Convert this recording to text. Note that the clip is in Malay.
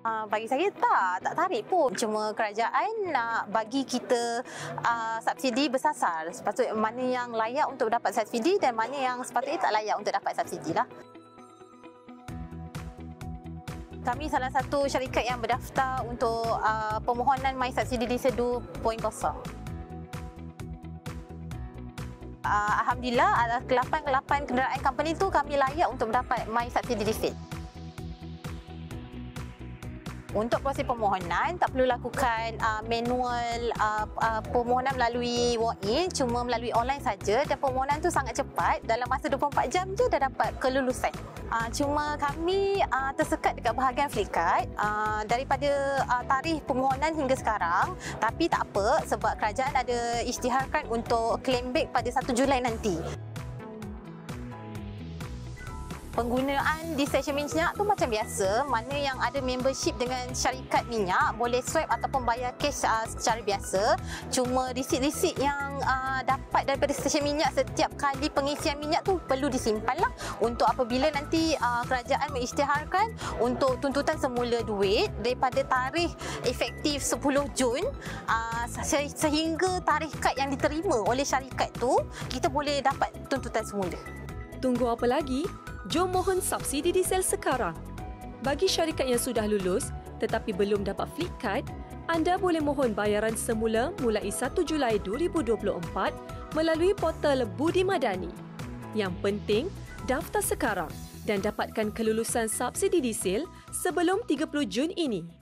Uh, bagi saya tak, tak tarik pun. Cuma kerajaan nak bagi kita uh, subsidi bersasar. Sepatutnya mana yang layak untuk dapat subsidi dan mana yang sepatutnya tak layak untuk dapat subsidi lah. Kami salah satu syarikat yang berdaftar untuk uh, permohonan My Subsidi Diesel 2.0. Uh, Alhamdulillah, kelapan-kelapan kenderaan company tu kami layak untuk mendapat My Subsidi Diesel. Untuk proses permohonan tak perlu lakukan uh, manual uh, uh, permohonan melalui walk-in. Cuma melalui online saja. Dan permohonan tu sangat cepat. Dalam masa 24 jam je dah dapat kelulusan. Uh, cuma kami uh, tersekat dekat bahagian flikat uh, daripada uh, tarikh permohonan hingga sekarang. Tapi tak apa sebab kerajaan ada isytiharkan untuk claim back pada 1 Julai nanti penggunaan di stesen minyak tu macam biasa. Mana yang ada membership dengan syarikat minyak boleh swipe ataupun bayar cash uh, secara biasa. Cuma risit-risit yang uh, dapat daripada stesen minyak setiap kali pengisian minyak tu perlu disimpan lah untuk apabila nanti uh, kerajaan mengisytiharkan untuk tuntutan semula duit daripada tarikh efektif 10 Jun uh, sehingga tarikh kad yang diterima oleh syarikat tu kita boleh dapat tuntutan semula. Tunggu apa lagi? Jom mohon subsidi diesel sekarang. Bagi syarikat yang sudah lulus tetapi belum dapat fleet card, anda boleh mohon bayaran semula mulai 1 Julai 2024 melalui portal Budi Madani. Yang penting, daftar sekarang dan dapatkan kelulusan subsidi diesel sebelum 30 Jun ini.